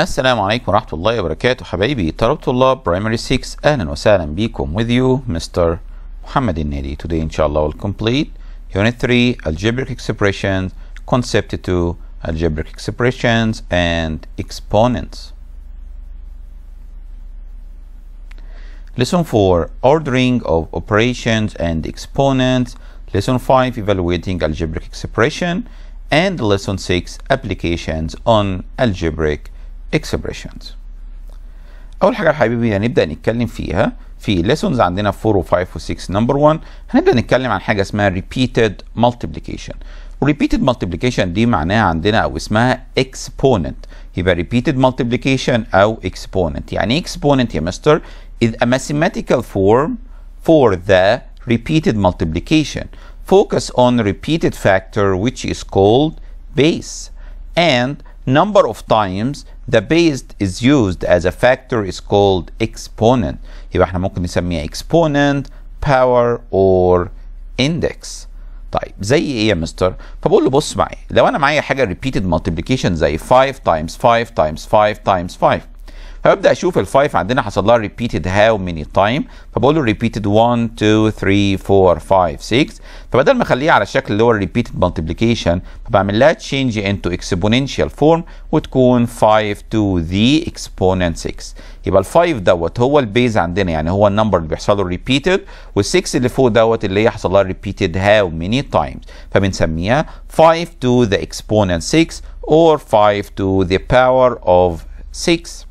السلام عليكم ورحمة الله وبركاته حبايبي طلبة طلاب برايمري 6 أهلا وسهلا بيكم with you Mr. محمد النادي today إن شاء الله will complete Unit 3 Algebraic Expressions Concept 2 Algebraic Expressions and Exponents Lesson 4 Ordering of Operations and Exponents Lesson 5 Evaluating Algebraic Expression and Lesson 6 Applications on Algebraic expressions اول حاجه يا حبيبي هنبدا نتكلم فيها في lessons عندنا 4 و5 و6 نمبر 1 هنبدا نتكلم عن حاجه اسمها repeated multiplication repeated multiplication دي معناها عندنا او اسمها exponent يبقى repeated multiplication او exponent يعني exponent يا مستر is a mathematical form for the repeated multiplication focus on repeated factor which is called base and number of times the base is used as a factor is called exponent يبقى احنا ممكن نسميها exponent power or index طيب زي ايه يا مستر فبقول له بص معايا لو انا معايا حاجه repeated multiplication زي 5 times 5 times 5 times 5 فببدا اشوف ال5 عندنا حصل لها repeated how many time فبقول له repeated 1 2 3 4 5 6 فبدل ما اخليها على الشكل اللي هو repeated multiplication فبعمل لها change into exponential form وتكون 5 to the exponent 6 يبقى ال5 دوت هو البيز عندنا يعني هو النمبر اللي بيحصل له repeated وال6 اللي فوق دوت اللي هي حصل لها repeated how many times فبنسميها 5 to the exponent 6 or 5 to the power of 6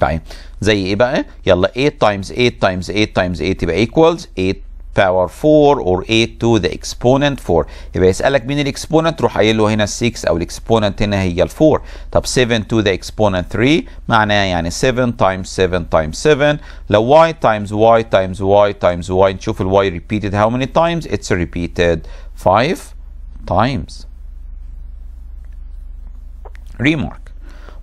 طيب زي ايه بقى؟ يلا 8 times 8 times 8 times 8 يبقى equals 8 power 4 or 8 to the exponent 4 يبقى يسألك مين الاكسبوننت تروح قايل له هنا 6 او الاكسبوننت هنا هي ال 4 طب 7 to the exponent 3 معناها يعني 7 times 7 times 7 لو y times y times y times y نشوف ال y repeated how many times it's repeated 5 times remark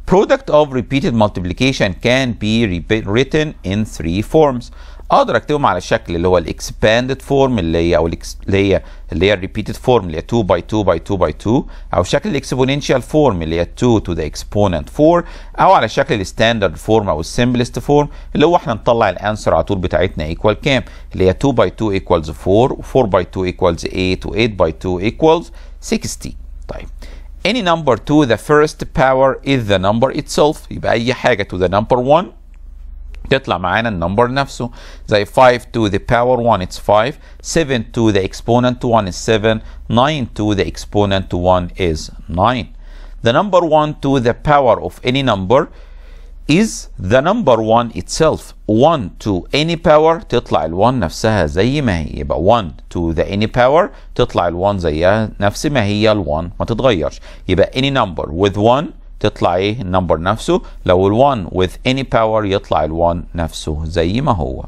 Product of repeated multiplication can be written in three forms. أقدر أكتبهم على الشكل اللي هو ال expanded form اللي هي أو اللي هي اللي هي ال repeated form اللي هي 2 by 2 by 2 by 2 أو شكل ال exponential form اللي هي 2 to the exponent 4 أو على شكل ال standard form أو ال simplest form اللي هو إحنا نطلع ال answer على طول بتاعتنا equal كام؟ اللي هي 2 by 2 equals 4 و4 by 2 equals 8 و8 by 2 equals 60 طيب. any number to the first power is the number itself يبقى اي حاجه to the number 1 تطلع معانا النمبر نفسه زي 5 to the power 1 it's 5 7 to the exponent to 1 is 7 9 to the exponent to 1 is 9 the number 1 to the power of any number is the number 1 itself 1 to any power تطلع ال 1 نفسها زي ما هي يبقى 1 to the any power تطلع ال 1 زيها نفس ما هي ال 1 ما تتغيرش يبقى any number with 1 تطلع ايه النمبر نفسه لو ال 1 with any power يطلع ال 1 نفسه زي ما هو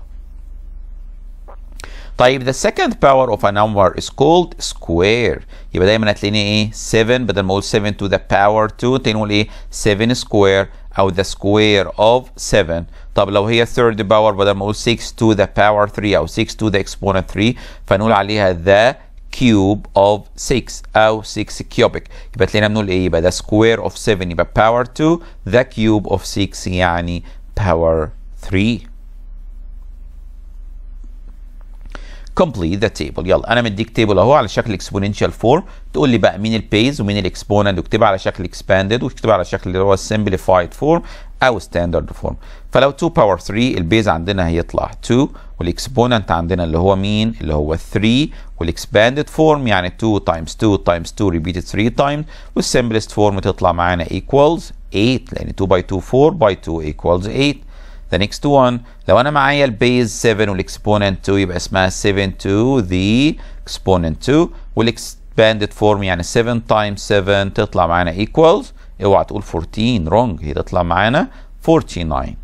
طيب the second power of a number is called square يبقى دايما هتلاقيني ايه 7 بدل ما اقول 7 to the power 2 تاني نقول ايه 7 square او the square of 7 طب لو هي third power بدل ما اقول 6 to the power 3 او 6 to the exponent 3 فنقول عليها the cube of 6 او 6 cubic يبقى تلاقينا بنقول ايه يبقى the square of 7 يبقى power 2 the cube of 6 يعني power 3 complete the table. يلا أنا مديك table أهو على شكل exponential form تقول لي بقى مين ال base ومين ال exponent واكتبها على شكل expanded واكتبها على شكل اللي هو simplified form أو standard form. فلو 2 power 3 ال base عندنا هيطلع 2 وال exponent عندنا اللي هو مين؟ اللي هو 3 وال expanded form يعني 2 times 2 times 2 repeated 3 times. وال simplest form تطلع معانا equals 8 لأن 2 by 2 4 by 2 equals 8 The next one لو انا معايا البيز 7 والاكسبوننت 2 يبقى اسمها 7 to the exponent 2 والاكسباندد فورم يعني 7 times 7 تطلع معانا equals اوعى تقول 14 wrong هي تطلع معانا 49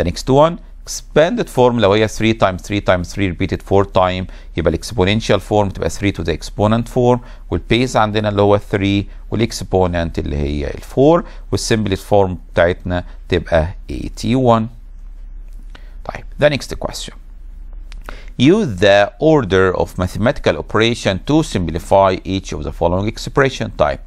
The next one expanded form لو هي 3 times 3 times 3 repeated 4 time يبقى الاكسبوننشال فورم تبقى 3 to the exponent 4 والبيس عندنا اللي هو 3 والاكسبوننت اللي هي ال 4 والسمبلت فورم بتاعتنا تبقى 81 طيب the next question. Use the order of mathematical operation to simplify each of the following expression. type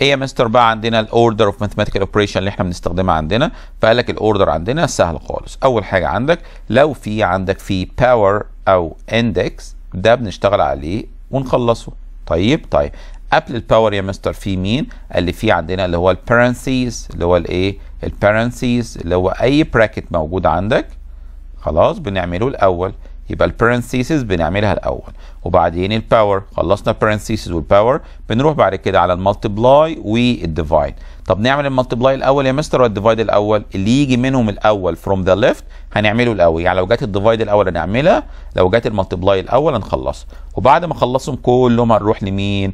إيه يا مستر؟ بقى عندنا ال order of mathematical operation اللي إحنا بنستخدمها عندنا. فقال لك ال order عندنا سهل خالص. أول حاجة عندك لو في عندك في power أو index ده بنشتغل عليه ونخلصه. طيب طيب. قبل ال power يا مستر في مين؟ قال لي في عندنا اللي هو ال parentheses اللي هو الإيه؟ ال parentheses اللي هو أي bracket موجود عندك. خلاص بنعمله الأول. يبقى ال parentheses بنعملها الأول. وبعدين ال power خلصنا ال parentheses وال power بنروح بعد كده على ال multiply وال divide طب نعمل ال multiply الأول يا مستر ولا ال divide الأول؟ اللي يجي منهم الأول from the left هنعمله الأول. يعني لو جت ال divide الأول هنعملها لو جت ال multiply الأول هنخلصها وبعد ما نخلصهم كلهم هنروح لمين؟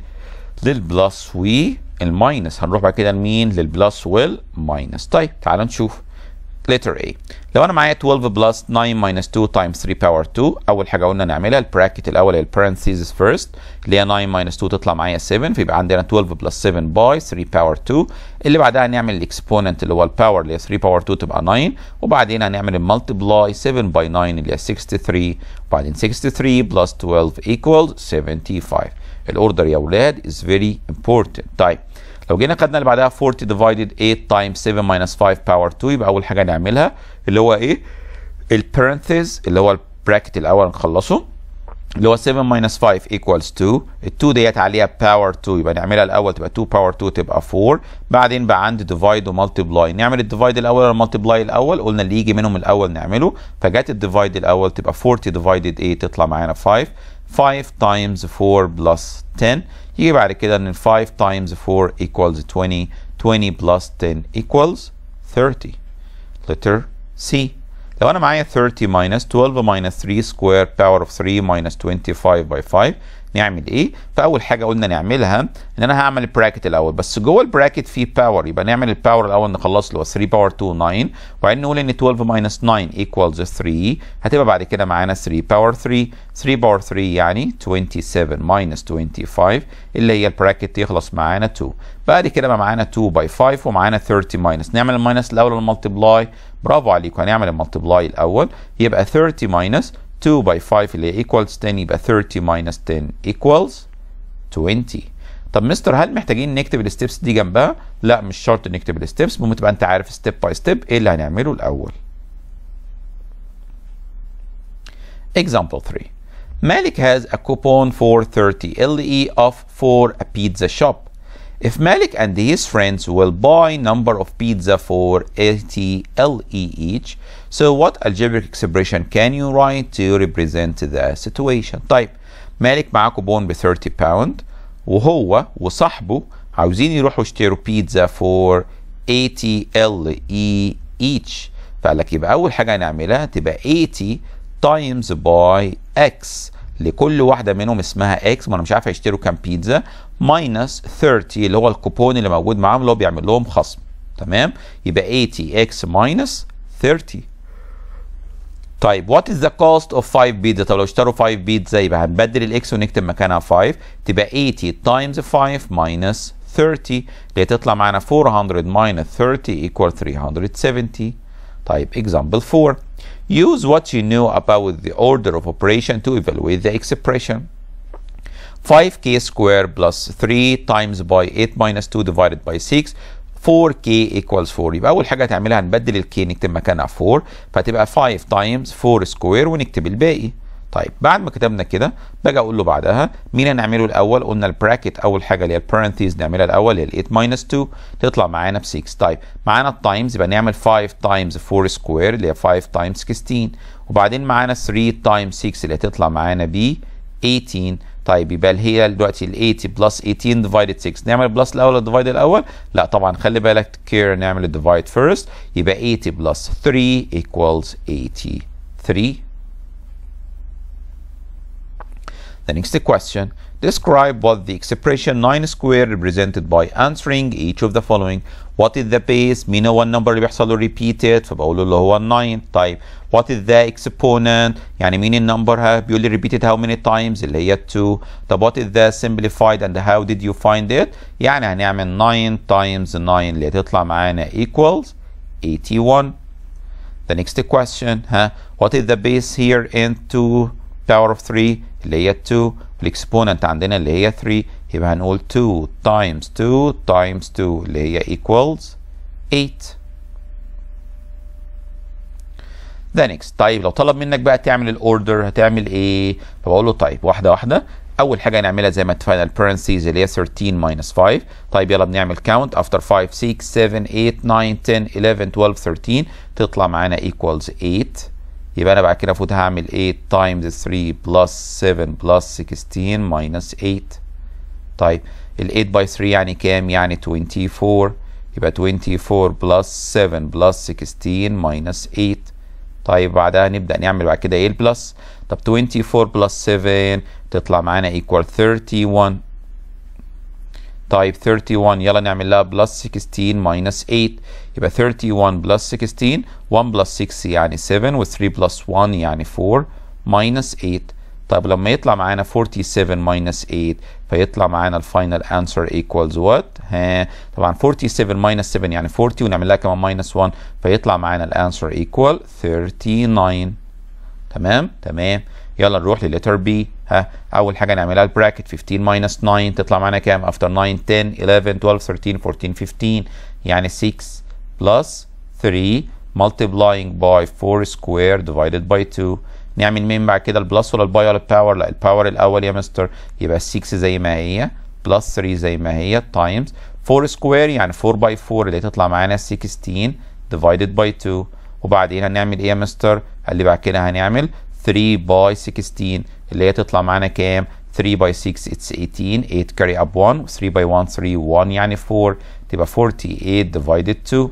لل plus وال minus هنروح بعد كده لمين؟ لل plus وال minus طيب تعال نشوف. letter A لو انا معايا 12 بلس 9 minus 2 times 3 power 2 اول حاجه قلنا نعملها البراكت الاول هي البارنثيسز first اللي هي 9 minus 2 تطلع معايا 7 فيبقى عندنا 12 بلس 7 باي 3 power 2 اللي بعدها هنعمل الاكسبوننت اللي هو الباور اللي هي 3 power 2 تبقى 9 وبعدين هنعمل المالتبلاي 7 باي 9 اللي هي 63 وبعدين 63 بلس 12 equals 75 الاوردر يا اولاد is very important طيب لو جينا خدنا اللي بعدها 40 divided 8 times 7 minus 5 power 2 يبقى أول حاجة نعملها اللي هو إيه؟ ال parentheses اللي هو ال bracket الأول نخلصه اللي هو 7 minus 5 equals 2 ال 2 ديت عليها power 2 يبقى نعملها الأول تبقى 2 power 2 تبقى 4 بعدين بقى عندي divide و multiply نعمل ال divide الأول ولا ال multiply الأول قلنا اللي يجي منهم الأول نعمله فجت ال divide الأول تبقى 40 divided 8 تطلع معانا 5 5 times 4 plus 10 يجي بعد كده ان 5 times 4 equals 20 20 plus 10 equals 30 letter C لو انا معايا 30 minus 12 minus 3 square power of 3 minus 25 by 5 نعمل إيه؟ فأول حاجة قلنا نعملها إن أنا هعمل ال bracket الأول. بس جوه ال bracket في power يبقى نعمل ال power الأول نخلص هو 3 power 2 9 وبعدين نقول إن 12 minus 9 equals 3 هتبقى بعد كده معانا 3 power 3 3 power 3 يعني 27 minus 25 اللي هي ال bracket يخلص معانا 2 بعد كده بقى معانا 2 by 5 ومعانا 30 minus. نعمل ال minus الأول ال multiply برافو عليكم. هنعمل ال multiply الأول. يبقى 30 minus 2 by 5 اللي هي equals 10 يبقى 30 minus 10 equals 20 طب مستر هل محتاجين نكتب الستبس دي جنبها؟ لا مش شرط نكتب الستبس المهم تبقى انت عارف ستيب باي ستيب ايه اللي هنعمله الاول. Example 3 Malik has a coupon for 30 LE off for a pizza shop. If Malik and his friends will buy number of pizza for 80 LE each, so what algebraic expression can you write to represent the situation? طيب مالك معاه كوبون ب 30 باوند وهو وصاحبه عاوزين يروحوا يشتروا بيتزا for 80 LE each فقال لك يبقى أول حاجة هنعملها تبقى 80 times by x لكل واحدة منهم اسمها x ما أنا مش عارف هيشتروا كام بيتزا minus 30 اللي هو الكوبون اللي موجود معاهم اللي هو بيعمل لهم خصم تمام يبقى 80x minus 30 طيب وات از ذا كوست اوف 5 بيتزا طب لو اشتروا 5 بيتزا يبقى هنبدل الاكس ونكتب مكانها 5 تبقى 80 تايمز 5 minus 30 اللي تطلع معانا 400 minus 30 equal 370 طيب example 4 use what you know about the order of operation to evaluate the expression 5k square plus 3 times by 8 minus 2 divided by 6 4k equals 4 يبقى أول حاجة هتعملها هنبدل ال k نكتب مكانها 4 فتبقى 5 times 4 square ونكتب الباقي. طيب بعد ما كتبنا كده باجي أقول له بعدها مين هنعمله الأول؟ قلنا ال bracket أول حاجة اللي هي ال parentheses نعملها الأول اللي هي 8 minus 2 تطلع معانا ب 6 طيب معانا ال times يبقى نعمل 5 times 4 square اللي هي 5 times 16 وبعدين معانا 3 times 6 اللي هتطلع معانا ب 18 طيب يبقى هي دلوقتي ال 80 بلس 18 ديفايدد 6 نعمل البلس الاول ولا الديفايد الاول؟ لا طبعا خلي بالك كير نعمل الديفايد فيرست يبقى 80 بلس 3 equals 83 The next question Describe what the expression 9 squared represented by answering each of the following. What is the base؟ مين هو النمبر اللي بيحصل له repeated؟ فبقول له اللي هو 9 طيب what is the exponent؟ يعني مين النمبر ها بيقول لي repeated how many times اللي هي 2 طب what is the simplified and how did you find it؟ يعني هنعمل 9 times 9 اللي هتطلع معانا equals 81 The next question ها what is the base here in 2 power of 3 اللي هي 2 الاكسبوننت عندنا اللي هي 3 يبقى هنقول 2 times 2 times 2 اللي هي equals 8 ده next طيب لو طلب منك بقى تعمل ال order هتعمل إيه؟ فبقول له طيب واحدة واحدة. أول حاجة نعملها زي ما اتفقنا ال parentheses اللي هي 13 minus 5 طيب يلا بنعمل count. after 5 6 7 8 9 10 11 12 13 تطلع معانا equals 8 يبقى أنا بعد كده المفروض هعمل 8 times 3 plus 7 plus 16 minus 8 طيب ال 8 by 3 يعني كام؟ يعني 24 يبقى 24 plus 7 plus 16 minus 8 طيب بعدها نبدأ نعمل بعد كده إيه ال plus طب 24 plus 7 تطلع معانا equal 31 طيب 31 يلا نعمل لها plus 16 minus 8 يبقى 31 plus 16 1 plus 6 يعني 7 و 3 plus 1 يعني 4 minus 8 طيب لما يطلع معانا 47 minus 8 فيطلع معانا ال final answer equals what؟ ها طبعا 47 minus 7 يعني 40 ونعمل لها كمان minus 1 فيطلع معانا ال answer equal 39 تمام؟ تمام. يلا نروح ل letter B أول حاجة نعملها ال bracket 15 minus 9 تطلع معانا كام؟ after 9 10 11 12 13 14 15 يعني 6 plus 3 multiplying by 4 square divided by 2 نعمل مين بعد كده؟ ال plus ولا ال by ولا ال power؟ لا ال power الأول يا مستر يبقى 6 زي ما هي plus 3 زي ما هي times 4 square يعني 4 by 4 اللي تطلع معانا 16 divided by 2 وبعدين هنعمل إيه يا مستر قال لي بعد كده هنعمل 3 by 16 اللي هي تطلع معانا كام؟ 3 by 6 it's 18 8 carry up 1 3 by 1 3 1 يعني 4 تبقى 48 divided 2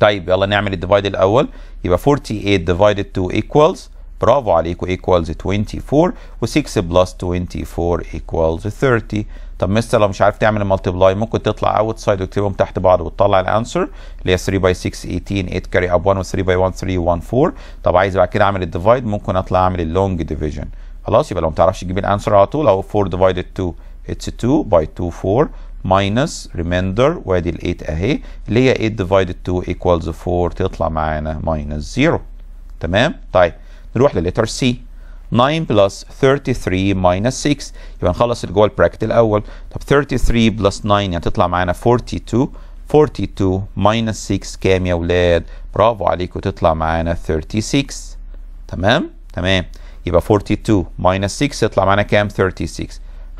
طيب يلا نعمل ال divide الأول. يبقى 48 divided 2 equals برافو عليكم equals 24 و6 plus 24 equals 30 طب مستر لو مش عارف تعمل ال multiply ممكن تطلع outside وتكتبهم تحت بعض وتطلع ال answer اللي هي 3 by 6 18 8 carry up 1 و 3 by 1 3 1 4 طب عايز بعد كده أعمل ال divide ممكن أطلع أعمل ال long division خلاص يبقى لو ما تعرفش تجيب ال answer على طول أهو 4 divided 2 it's 2 by 2 4 minus remainder وادي ال 8 اهي اللي هي 8 divided 2 equals 4 تطلع معانا minus 0 تمام؟ طيب نروح ل letter C 9 plus 33 minus 6 يبقى نخلص اللي جوه ال bracket الأول. طب 33 plus 9 يعني تطلع معانا 42 42 minus 6 كام يا ولاد؟ برافو عليكم تطلع معانا 36 تمام؟ تمام. يبقى 42 minus 6 يطلع معانا كام؟ 36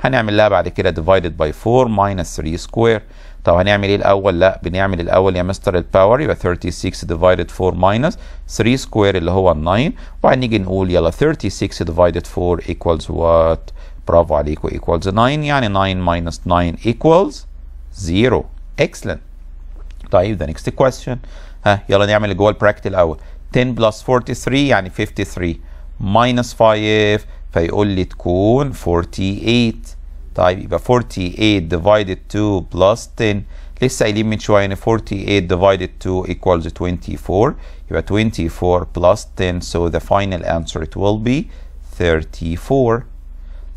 هنعمل لها بعد كده divided by 4 minus 3 square. طب هنعمل إيه الأول؟ لا بنعمل الأول يا مستر ال power يبقى 36 divided 4 minus 3 square اللي هو 9 وبعدين نيجي نقول يلا 36 divided 4 equals what برافو عليكم equals 9 يعني 9 minus 9 equals 0 excellent. طيب the next question. ها يلا نعمل اللي جوه ال bracket الأول. 10 plus 43 يعني 53 minus 5 فيقول لي تكون 48 طيب يبقى 48 divided 2 plus 10 لسه قايلين من شويه ان 48 divided 2 equals 24 يبقى 24 plus 10 so the final answer it will be 34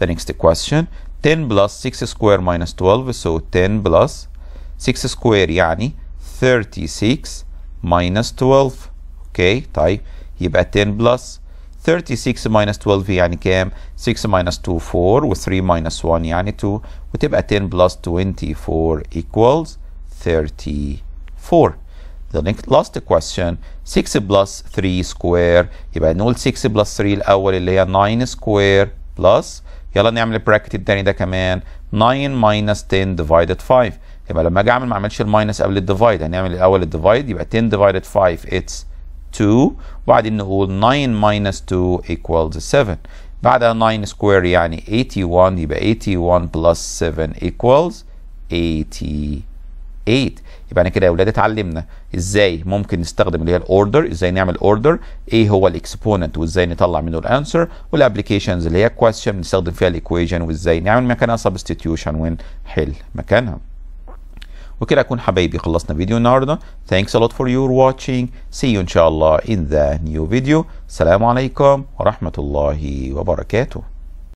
the next question 10 plus 6 square minus 12 so 10 plus 6 square يعني 36 minus 12 اوكي طيب يبقى 10 plus 36 minus 12 يعني كام؟ 6 minus 2 4 و 3 minus 1 يعني 2 وتبقى 10 plus 24 equals 34 The next last question. 6 plus 3 square يبقى نقول 6 plus 3 الأول اللي هي 9 square plus يلا نعمل البراكت التاني ده كمان. 9 minus 10 divided 5 يبقى لما أجي أعمل ما أعملش ال minus قبل ال divide هنعمل الأول ال divide يبقى 10 divided 5 it's 2 وبعدين نقول 9 minus 2 equals 7 بعدها 9 square يعني 81 يبقى 81 plus 7 equals 88 يبقى أنا كده يا أولاد اتعلمنا إزاي ممكن نستخدم اللي هي ال order إزاي نعمل order إيه هو ال exponent وإزاي نطلع منه ال answer وال applications اللي هي question بنستخدم فيها ال equation وإزاي نعمل مكانها substitution ونحل مكانها. وكده أكون حبايبي خلصنا فيديو النهارده. Thanks a lot for your watching. See you إن شاء الله in the new video. السلام عليكم ورحمة الله وبركاته.